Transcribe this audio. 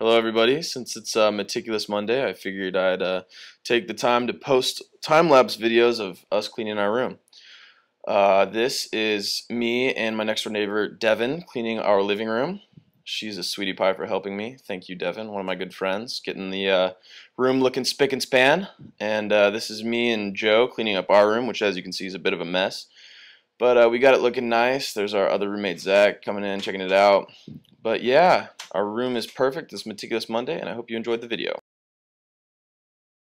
Hello everybody, since it's uh, Meticulous Monday I figured I'd uh, take the time to post time-lapse videos of us cleaning our room. Uh, this is me and my next door neighbor Devon cleaning our living room. She's a sweetie pie for helping me. Thank you Devon, one of my good friends, getting the uh, room looking spick and span. And uh, this is me and Joe cleaning up our room, which as you can see is a bit of a mess. But uh, we got it looking nice. There's our other roommate Zach coming in, checking it out. But yeah, our room is perfect this Meticulous Monday, and I hope you enjoyed the video.